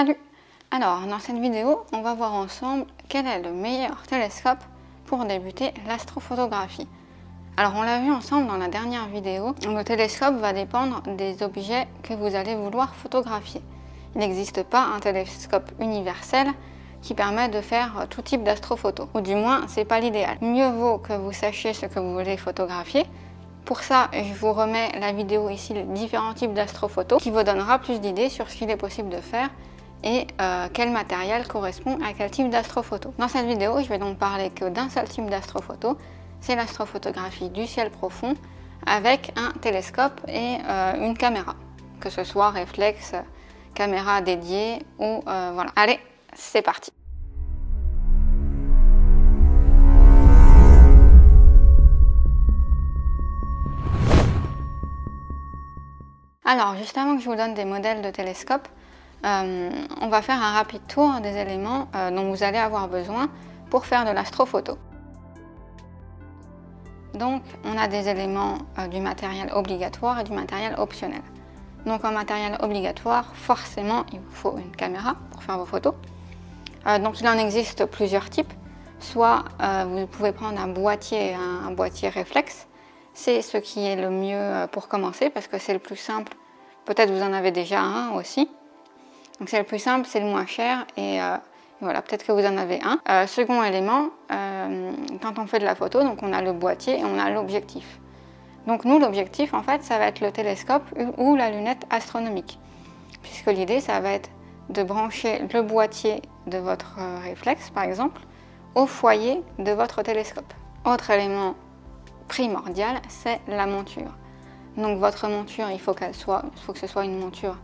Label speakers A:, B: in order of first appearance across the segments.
A: Salut Alors, dans cette vidéo, on va voir ensemble quel est le meilleur télescope pour débuter l'astrophotographie. Alors, on l'a vu ensemble dans la dernière vidéo, le télescope va dépendre des objets que vous allez vouloir photographier. Il n'existe pas un télescope universel qui permet de faire tout type d'astrophoto, ou du moins, c'est pas l'idéal. Mieux vaut que vous sachiez ce que vous voulez photographier, pour ça, je vous remets la vidéo ici, les différents types d'astrophotos, qui vous donnera plus d'idées sur ce qu'il est possible de faire et euh, quel matériel correspond à quel type d'astrophoto. Dans cette vidéo, je vais donc parler que d'un seul type d'astrophoto, c'est l'astrophotographie du ciel profond avec un télescope et euh, une caméra, que ce soit réflexe, caméra dédiée ou euh, voilà. Allez, c'est parti Alors, juste avant que je vous donne des modèles de télescopes, euh, on va faire un rapide tour des éléments euh, dont vous allez avoir besoin pour faire de l'astrophoto. Donc, on a des éléments euh, du matériel obligatoire et du matériel optionnel. Donc, en matériel obligatoire, forcément, il vous faut une caméra pour faire vos photos. donc, il en existe plusieurs types. Soit vous pouvez prendre un boîtier, un boîtier réflexe, c'est ce qui est le mieux pour commencer parce que c'est le plus simple Peut-être vous en avez déjà un aussi. Donc c'est le plus simple, c'est le moins cher et euh, voilà, peut-être que vous en avez un. Euh, second élément, euh, quand on fait de la photo, donc on a le boîtier et on a l'objectif. Donc nous, l'objectif, en fait, ça va être le télescope ou la lunette astronomique. Puisque l'idée, ça va être de brancher le boîtier de votre réflexe, par exemple, au foyer de votre télescope. Autre élément primordial, c'est la monture. Donc votre monture, il faut qu'elle soit, il faut que ce soit une monture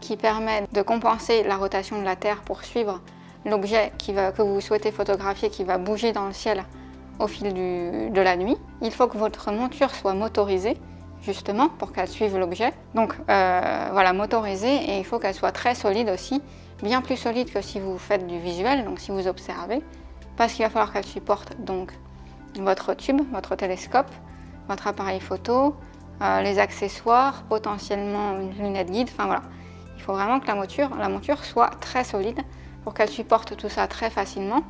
A: qui permet de compenser la rotation de la Terre pour suivre l'objet que vous souhaitez photographier qui va bouger dans le ciel au fil de la nuit. Il faut que votre monture soit motorisée justement pour qu'elle suive l'objet. Donc euh, voilà, motorisée et il faut qu'elle soit très solide aussi, bien plus solide que si vous faites du visuel, donc si vous observez, parce qu'il va falloir qu'elle supporte donc votre tube, votre télescope, votre appareil photo, euh, les accessoires, potentiellement une lunette guide, enfin voilà. Il faut vraiment que la monture, soit très solide pour qu'elle supporte tout ça très facilement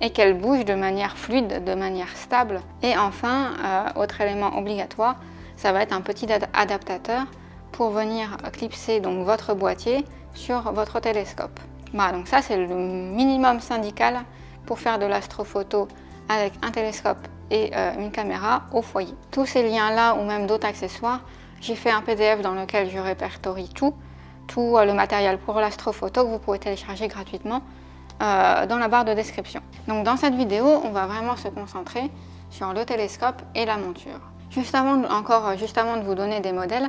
A: et qu'elle bouge de manière fluide, de manière stable. Et enfin, euh, autre élément obligatoire, ça va être un petit adaptateur pour venir clipser donc votre boîtier sur votre télescope. Voilà, donc ça c'est le minimum syndical pour faire de l'astrophoto avec un télescope et euh, une caméra au foyer. Tous ces liens-là ou même d'autres accessoires, j'ai fait un PDF dans lequel je répertorie tout, tout euh, le matériel pour l'astrophoto que vous pouvez télécharger gratuitement euh, dans la barre de description. Donc dans cette vidéo, on va vraiment se concentrer sur le télescope et la monture. Juste avant, encore, juste avant de vous donner des modèles,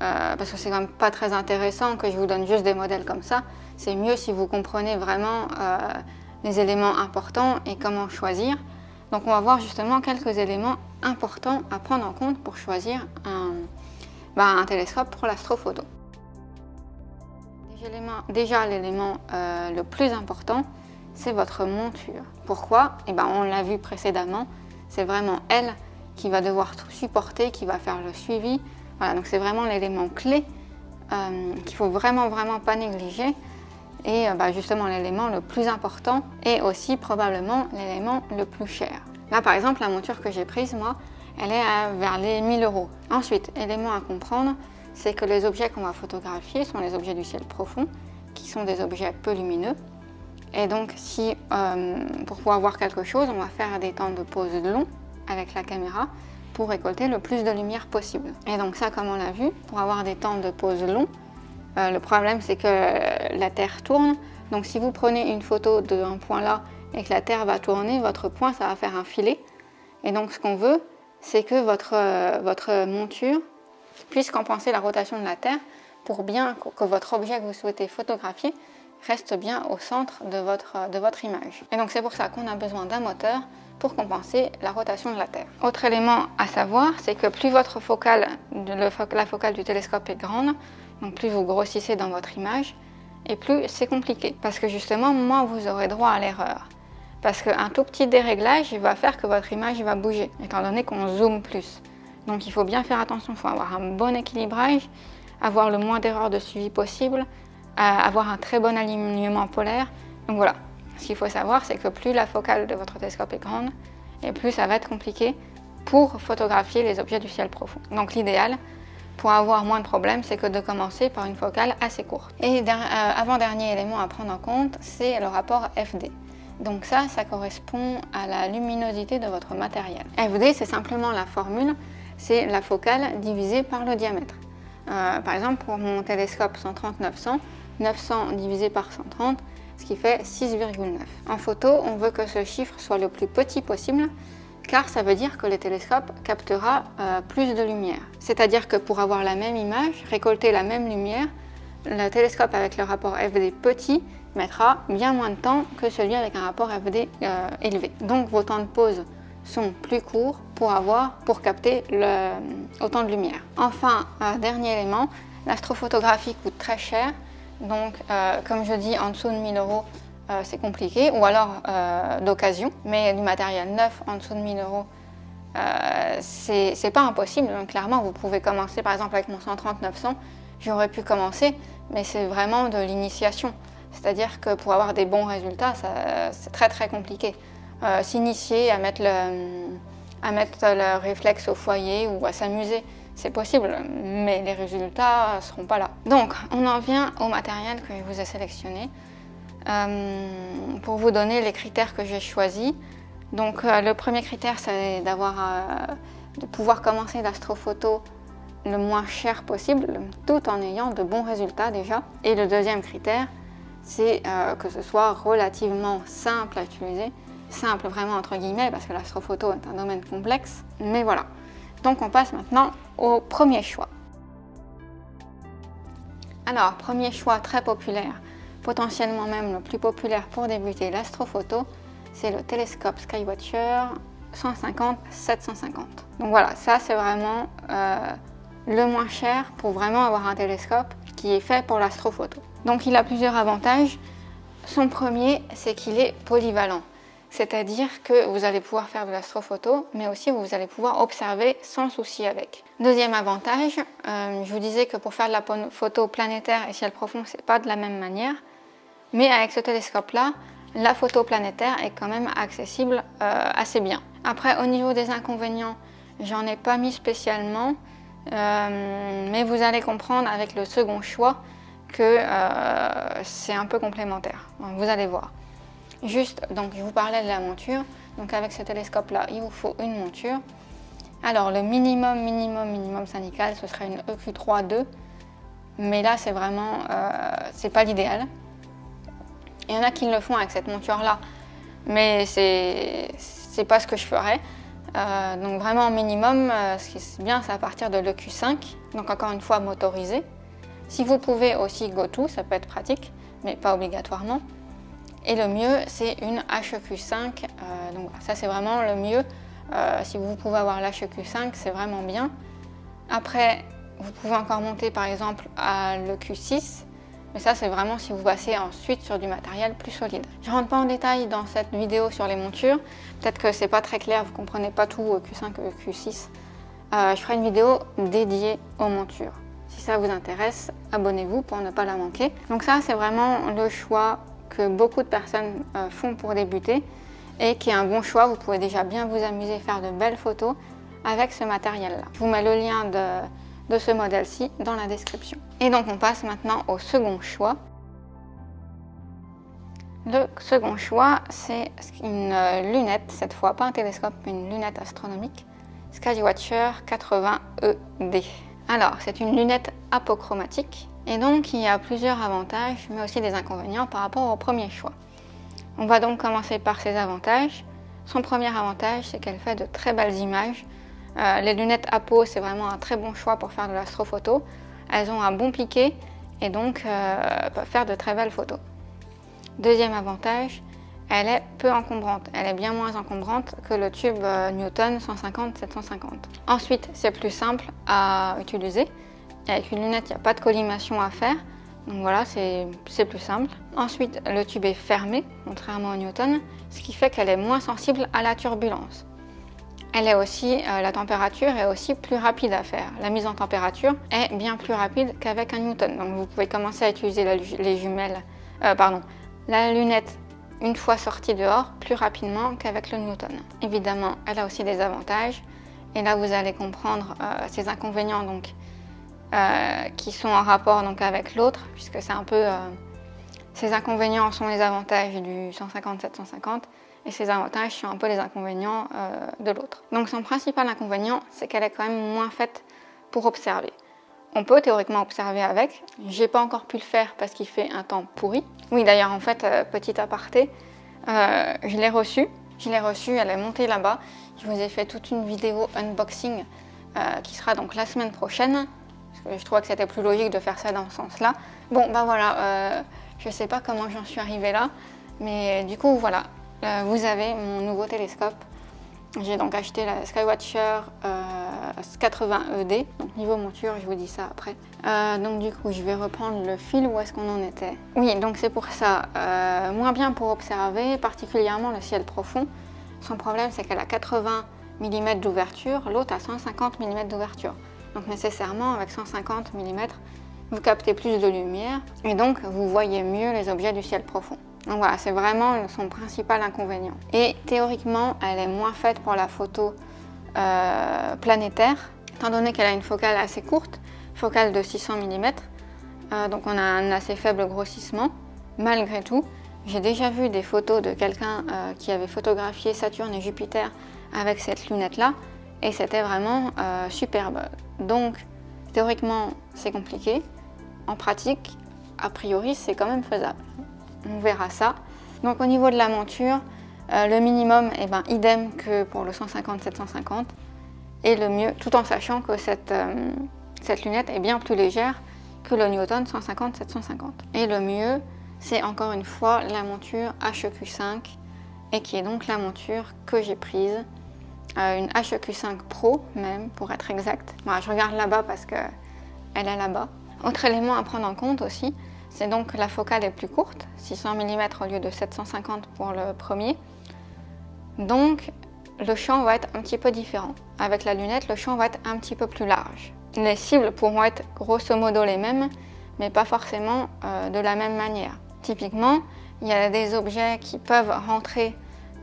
A: parce que c'est quand même pas très intéressant que je vous donne juste des modèles comme ça, c'est mieux si vous comprenez vraiment les éléments importants et comment choisir. Donc on va voir justement quelques éléments importants à prendre en compte pour choisir un, bah, télescope pour l'astrophoto. Déjà l'élément euh, le plus important, c'est votre monture. Pourquoi? Eh ben, On l'a vu précédemment, c'est vraiment elle qui va devoir tout supporter, qui va faire le suivi. Voilà, donc c'est vraiment l'élément clé euh, qu'il faut vraiment vraiment pas négliger et euh, bah, justement l'élément le plus important et aussi probablement l'élément le plus cher. Là par exemple la monture que j'ai prise moi, elle est vers les 1000 euros. Ensuite, élément à comprendre, c'est que les objets qu'on va photographier sont les objets du ciel profond, qui sont des objets peu lumineux. Et donc si euh, pour pouvoir voir quelque chose, on va faire des temps de pause longs avec la caméra pour récolter le plus de lumière possible. Et donc ça, comme on l'a vu, pour avoir des temps de pause longs, euh, le problème, c'est que la Terre tourne. Donc si vous prenez une photo d'un point là et que la Terre va tourner, votre point, ça va faire un filet. Et donc ce qu'on veut, c'est que votre, euh, votre monture puisse compenser la rotation de la Terre pour bien que votre objet que vous souhaitez photographier reste bien au centre de votre, de votre image. Et donc c'est pour ça qu'on a besoin d'un moteur pour compenser la rotation de la Terre. Autre élément à savoir, c'est que plus votre focale, la focale du télescope est grande, donc plus vous grossissez dans votre image, et plus c'est compliqué. Parce que justement, moins vous aurez droit à l'erreur. Parce qu'un tout petit déréglage va faire que votre image va bouger, étant donné qu'on zoome plus. Donc il faut bien faire attention, il faut avoir un bon équilibrage, avoir le moins d'erreurs de suivi possible, avoir un très bon alignement polaire. Donc voilà, ce qu'il faut savoir, c'est que plus la focale de votre télescope est grande, et plus ça va être compliqué pour photographier les objets du ciel profond. Donc l'idéal, pour avoir moins de problèmes, c'est que de commencer par une focale assez courte. Et euh, avant-dernier élément à prendre en compte, c'est le rapport FD. Donc ça, ça correspond à la luminosité de votre matériel. FD, c'est simplement la formule, c'est la focale divisée par le diamètre. Euh, par exemple, pour mon télescope 130-900, 900 divisé par 130, ce qui fait 6,9. En photo, on veut que ce chiffre soit le plus petit possible, car ça veut dire que le télescope captera euh, plus de lumière. C'est-à-dire que pour avoir la même image, récolter la même lumière, le télescope avec le rapport FD petit mettra bien moins de temps que celui avec un rapport FD euh, élevé. Donc vos temps de pause sont plus courts pour avoir, pour capter autant de lumière. Enfin, dernier élément, l'astrophotographie coûte très cher. Donc, euh, comme je dis, en dessous de 1000 euros, euh, c'est compliqué, ou alors euh, d'occasion. Mais du matériel neuf en dessous de 1000 euros, c'est pas impossible. Donc, clairement, vous pouvez commencer, par exemple, avec mon 130-900, j'aurais pu commencer, mais c'est vraiment de l'initiation. C'est-à-dire que pour avoir des bons résultats, c'est très très compliqué. Euh, s'initier à mettre, le, à mettre le réflexe au foyer ou à s'amuser. C'est possible, mais les résultats ne seront pas là. Donc, on en vient au matériel que vous ai sélectionné euh, pour vous donner les critères que j'ai choisis. Donc, euh, le premier critère, c'est d'avoir, de pouvoir commencer l'astrophoto le moins cher possible, tout en ayant de bons résultats déjà. Et le deuxième critère, c'est que ce soit relativement simple à utiliser simple vraiment entre guillemets parce que l'astrophoto est un domaine complexe, mais voilà. Donc on passe maintenant au premier choix. Alors, premier choix très populaire, potentiellement même le plus populaire pour débuter l'astrophoto, c'est le télescope Skywatcher 150-750. Donc voilà, ça c'est vraiment euh, le moins cher pour vraiment avoir un télescope qui est fait pour l'astrophoto. Donc il a plusieurs avantages. Son premier, c'est qu'il est polyvalent. C'est-à-dire que vous allez pouvoir faire de l'astrophoto, mais aussi vous allez pouvoir observer sans souci avec. Deuxième avantage, euh, je vous disais que pour faire de la photo planétaire et ciel profond, c'est pas de la même manière. Mais avec ce télescope-là, la photo planétaire est quand même accessible euh, assez bien. Après, au niveau des inconvénients, j'en ai pas mis spécialement, euh, mais vous allez comprendre avec le second choix que c'est un peu complémentaire. Vous allez voir. Juste, donc je vous parlais de la monture. Donc avec ce télescope-là, il vous faut une monture. Alors le minimum, minimum, minimum syndical, ce serait une EQ3-2. Mais là, c'est vraiment, euh, c'est pas l'idéal. Il y en a qui le font avec cette monture-là, mais c'est, pas ce que je ferais. Euh, donc vraiment minimum, euh, ce qui est bien, c'est à partir de l'EQ5. Donc encore une fois, motorisé. Si vous pouvez aussi go to, ça peut être pratique, mais pas obligatoirement. Et le mieux, c'est une HEQ5. Euh, donc ça c'est vraiment le mieux. Si vous pouvez avoir l'HEQ5, c'est vraiment bien. Après, vous pouvez encore monter par exemple à l'EQ6. Mais ça, c'est vraiment si vous passez ensuite sur du matériel plus solide. Je ne rentre pas en détail dans cette vidéo sur les montures. Peut-être que c'est pas très clair, vous comprenez pas tout EQ5 et EQ6. Euh, je ferai une vidéo dédiée aux montures. Si ça vous intéresse, abonnez-vous pour ne pas la manquer. Donc ça, c'est vraiment le choix que beaucoup de personnes euh, font pour débuter et qui est un bon choix. Vous pouvez déjà bien vous amuser, faire de belles photos avec ce matériel-là. Je vous mets le lien de, de ce modèle-ci dans la description. Et donc on passe maintenant au second choix. Le second choix, c'est une lunette, cette fois pas un télescope, mais une lunette astronomique, Skywatcher 80ED. Alors, c'est une lunette apochromatique et donc, il y a plusieurs avantages, mais aussi des inconvénients par rapport au premier choix. On va donc commencer par ses avantages. Son premier avantage, c'est qu'elle fait de très belles images. Euh, les lunettes Apo, c'est vraiment un très bon choix pour faire de l'astrophoto. Elles ont un bon piqué et donc euh, peuvent faire de très belles photos. Deuxième avantage, elle est peu encombrante. Elle est bien moins encombrante que le tube euh, Newton 150-750. Ensuite, c'est plus simple à utiliser. Avec une lunette, il n'y a pas de collimation à faire. Donc voilà, c'est plus simple. Ensuite, le tube est fermé, contrairement au Newton, ce qui fait qu'elle est moins sensible à la turbulence. Elle est aussi, euh, la température est aussi plus rapide à faire. La mise en température est bien plus rapide qu'avec un Newton. Donc vous pouvez commencer à utiliser les jumelles, euh, pardon, la lunette une fois sortie dehors plus rapidement qu'avec le Newton. Évidemment, elle a aussi des avantages. Et là, vous allez comprendre euh, ces inconvénients donc, qui sont en rapport donc, avec l'autre, puisque c'est un peu... ces inconvénients sont les avantages du 150-750 et ses avantages sont un peu les inconvénients euh, de l'autre. Donc son principal inconvénient, c'est qu'elle est quand même moins faite pour observer. On peut théoriquement observer avec. J'ai pas encore pu le faire parce qu'il fait un temps pourri. Oui, d'ailleurs, en fait, euh, petit aparté, euh, je l'ai reçue. Je l'ai reçue, elle est montée là-bas. Je vous ai fait toute une vidéo unboxing qui sera donc la semaine prochaine. Parce que je trouvais que c'était plus logique de faire ça dans ce sens-là. Bon, bah voilà, je sais pas comment j'en suis arrivée là. Mais du coup, voilà, euh, vous avez mon nouveau télescope. J'ai donc acheté la Skywatcher 80 ED. Donc niveau monture, je vous dis ça après. Euh, donc du coup, je vais reprendre le fil où est-ce qu'on en était. Oui, donc c'est pour ça. Euh, moins bien pour observer, particulièrement le ciel profond. Son problème, c'est qu'elle a 80 mm d'ouverture, l'autre a 150 mm d'ouverture. Donc nécessairement, avec 150 mm, vous captez plus de lumière et donc vous voyez mieux les objets du ciel profond. Donc voilà, c'est vraiment son principal inconvénient. Et théoriquement, elle est moins faite pour la photo euh, planétaire, étant donné qu'elle a une focale assez courte, focale de 600 mm. Euh, donc on a un assez faible grossissement. Malgré tout, j'ai déjà vu des photos de quelqu'un euh, qui avait photographié Saturne et Jupiter avec cette lunette-là, et c'était vraiment superbe. Donc théoriquement, c'est compliqué. En pratique, a priori, c'est quand même faisable on verra ça. Donc au niveau de la monture, euh, le minimum est ben, idem que pour le 150-750 et le mieux, tout en sachant que cette, euh, cette lunette est bien plus légère que le Newton 150-750. Et le mieux, c'est encore une fois la monture HEQ5 et qui est donc la monture que j'ai prise, euh, une HEQ5 Pro même pour être exact. je regarde là-bas parce que elle est là-bas. Autre élément à prendre en compte aussi, c'est donc la focale est plus courte, 600 mm au lieu de 750 pour le premier. Donc le champ va être un petit peu différent. Avec la lunette, le champ va être un petit peu plus large. Les cibles pourront être grosso modo les mêmes, mais pas forcément euh, de la même manière. Typiquement, il y a des objets qui peuvent rentrer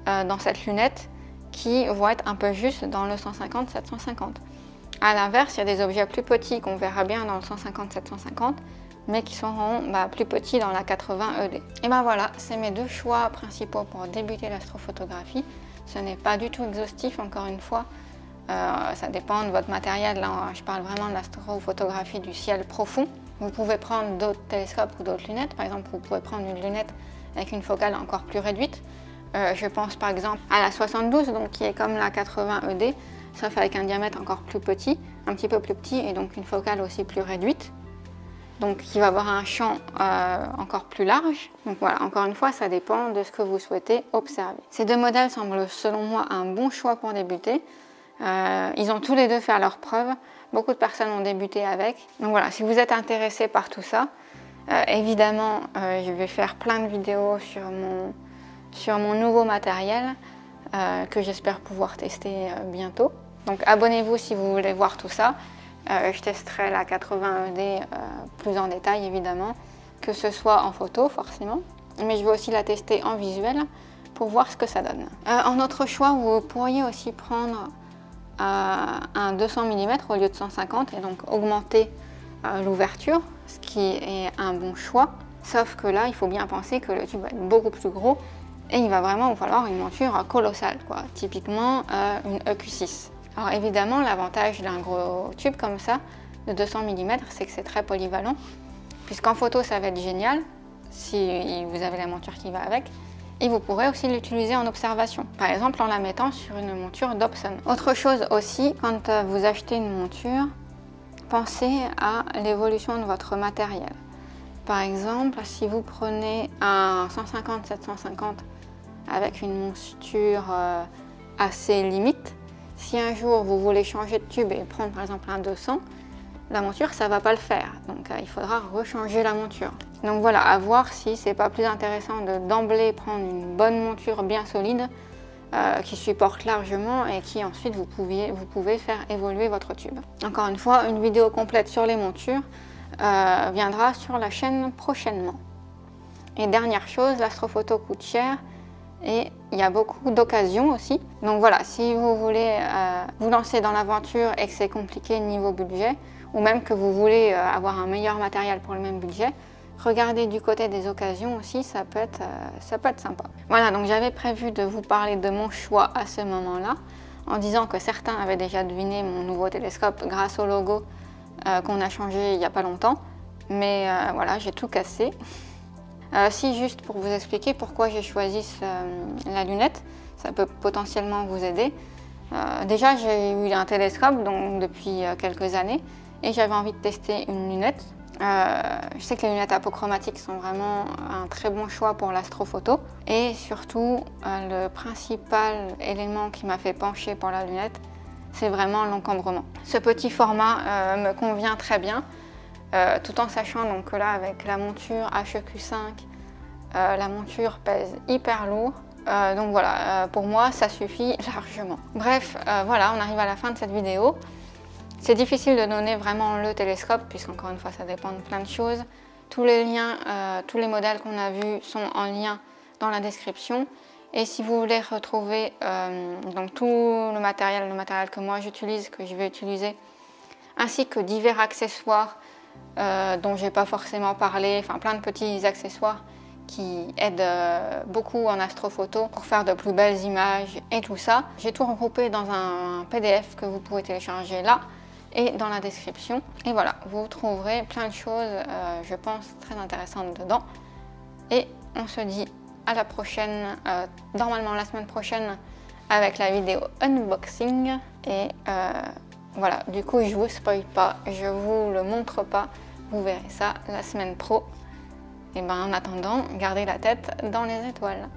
A: euh, dans cette lunette qui vont être un peu juste dans le 150-750. A l'inverse, il y a des objets plus petits qu'on verra bien dans le 150-750 mais qui seront bah, plus petits dans la 80 ED. Et ben voilà, c'est mes deux choix principaux pour débuter l'astrophotographie. Ce n'est pas du tout exhaustif, encore une fois. Euh, ça dépend de votre matériel. Là, je parle vraiment de l'astrophotographie du ciel profond. Vous pouvez prendre d'autres télescopes ou d'autres lunettes. Par exemple, vous pouvez prendre une lunette avec une focale encore plus réduite. Euh, je pense par exemple à la 72, donc qui est comme la 80 ED, sauf avec un diamètre encore plus petit, un petit peu plus petit, et donc une focale aussi plus réduite donc qui va avoir un champ euh, encore plus large. Donc voilà, encore une fois, ça dépend de ce que vous souhaitez observer. Ces deux modèles semblent selon moi un bon choix pour débuter. Euh, ils ont tous les deux fait leurs preuves. Beaucoup de personnes ont débuté avec. Donc voilà, si vous êtes intéressé par tout ça, euh, évidemment, je vais faire plein de vidéos sur mon, sur mon nouveau matériel que j'espère pouvoir tester bientôt. Donc abonnez-vous si vous voulez voir tout ça. Euh, je testerai la 80 ED euh, plus en détail évidemment, que ce soit en photo forcément, mais je vais aussi la tester en visuel pour voir ce que ça donne. Euh, en autre choix, vous pourriez aussi prendre un 200 mm au lieu de 150 et donc augmenter l'ouverture, ce qui est un bon choix. Sauf que là, il faut bien penser que le tube va être beaucoup plus gros et il va vraiment vous falloir une monture colossale, quoi. typiquement une EQ6. Alors évidemment, l'avantage d'un gros tube comme ça, de 200 mm, c'est que c'est très polyvalent, puisqu'en photo, ça va être génial, si vous avez la monture qui va avec, et vous pourrez aussi l'utiliser en observation, par exemple en la mettant sur une monture Dobson. Autre chose aussi, quand vous achetez une monture, pensez à l'évolution de votre matériel. Par exemple, si vous prenez un 150-750 avec une monture euh, assez limite, si un jour vous voulez changer de tube et prendre par exemple un 200, la monture ça va pas le faire. Donc euh, il faudra rechanger la monture. Donc voilà, à voir si c'est pas plus intéressant de d'emblée prendre une bonne monture bien solide euh, qui supporte largement et qui ensuite vous pouvez, faire évoluer votre tube. Encore une fois, une vidéo complète sur les montures euh, viendra sur la chaîne prochainement. Et dernière chose, l'astrophoto coûte cher et il y a beaucoup d'occasions aussi. Donc voilà, si vous voulez euh, vous lancer dans l'aventure et que c'est compliqué niveau budget, ou même que vous voulez euh, avoir un meilleur matériel pour le même budget, regardez du côté des occasions aussi, ça peut être, euh, ça peut être sympa. Voilà, donc j'avais prévu de vous parler de mon choix à ce moment-là, en disant que certains avaient déjà deviné mon nouveau télescope grâce au logo qu'on a changé il n'y a pas longtemps. Mais voilà, j'ai tout cassé. Euh, si, juste pour vous expliquer pourquoi j'ai choisi la lunette, ça peut potentiellement vous aider. Euh, déjà, j'ai eu un télescope donc, depuis euh, quelques années et j'avais envie de tester une lunette. je sais que les lunettes apochromatiques sont vraiment un très bon choix pour l'astrophoto. Et surtout, le principal élément qui m'a fait pencher pour la lunette, c'est vraiment l'encombrement. Ce petit format me convient très bien. Euh, tout en sachant donc que là avec la monture HEQ5, euh, la monture pèse hyper lourd. Euh, donc voilà, pour moi ça suffit largement. Bref, voilà, on arrive à la fin de cette vidéo. C'est difficile de donner vraiment le télescope, puisqu'encore une fois ça dépend de plein de choses. Tous les liens, tous les modèles qu'on a vus sont en lien dans la description. Et si vous voulez retrouver donc tout le matériel, le matériel que moi j'utilise, que je vais utiliser, ainsi que divers accessoires euh, dont je n'ai pas forcément parlé, enfin plein de petits accessoires qui aident euh, beaucoup en astrophoto pour faire de plus belles images et tout ça. J'ai tout regroupé dans un PDF que vous pouvez télécharger là et dans la description. Et voilà, vous trouverez plein de choses, euh, je pense, très intéressantes dedans. Et on se dit à la prochaine, normalement la semaine prochaine, avec la vidéo unboxing. Et voilà, du coup, je vous spoil pas, je vous le montre pas. Vous verrez ça la semaine pro. Et ben en attendant, gardez la tête dans les étoiles.